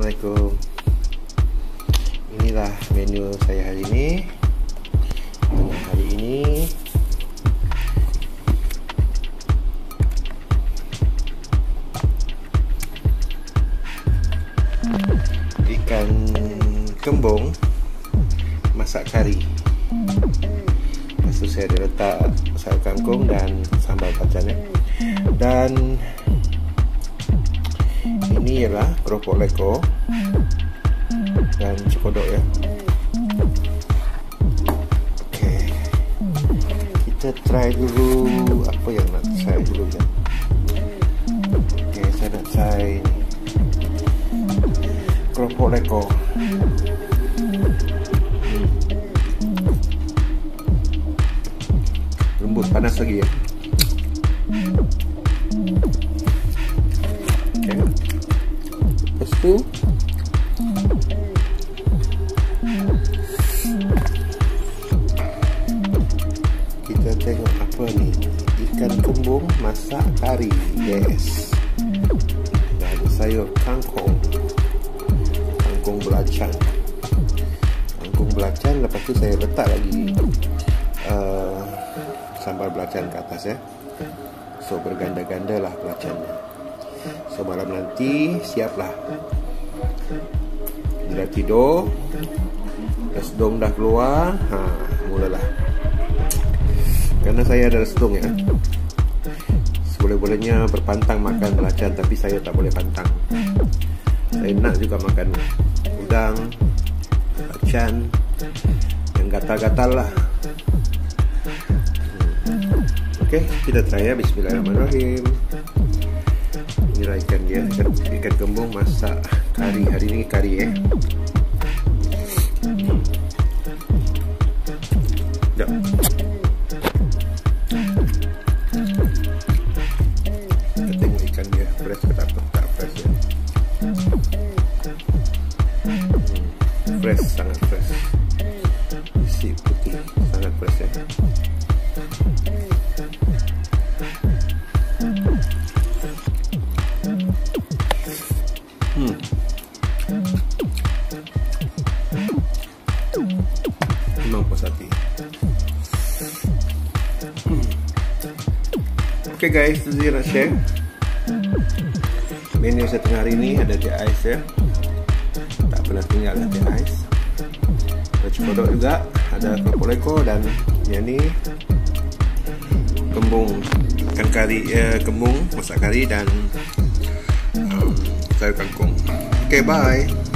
Assalamualaikum. Inilah menu saya hari ini. Hari ini Ikan kembung Masak kari. Lepas tu saya ada letak sayur kangkung dan sambal kacang ya. Dan ialah keropok leko dan cekodok ya. Okey. Kita try dulu apa yang nak try dulu ya. Okey, saya nak try. Keropok leko. Lembut panas lagi ya. Lepas tu Kita tengok apa ni? Ikan kembung masak kari Yes. Dan sayur kangkung. Kangkung belacan. Kangkung belacan Lepas tu saya letak lagi uh, Sambal belacan ke atas ya. So berganda-ganda lah belacannya So malam nanti siaplah. Bila tidur. Dah sedung dah keluar. Ha, Mulalah. Kerana saya ada sedung ya. Seboleh-bolehnya berpantang makan belacan Tapi saya tak boleh pantang. Saya nak juga makan Udang Belacan Yang gatal-gatal lah. Hmm. Okay, kita try ya. Bismillahirrahmanirrahim inilah ikan dia ikan, ikan kembung masak kari hari ini kari eh. Sekejap Kita tengok ikan dia fresh ke tak, tak fresh ya. Hmm. Fresh, sangat fresh. Isi putih, sangat fresh ya Memang puas hati. Hmm. Okay guys, itu saya nak share. Menu tengah hari ni ada teh ais ya. Tak pernah tinggal ada teh ais. Ada cekodok juga, ada keropok leko dan yang ni kembung ikan kari eh, kembung masak kari dan um, sayur kangkung. Okay, bye.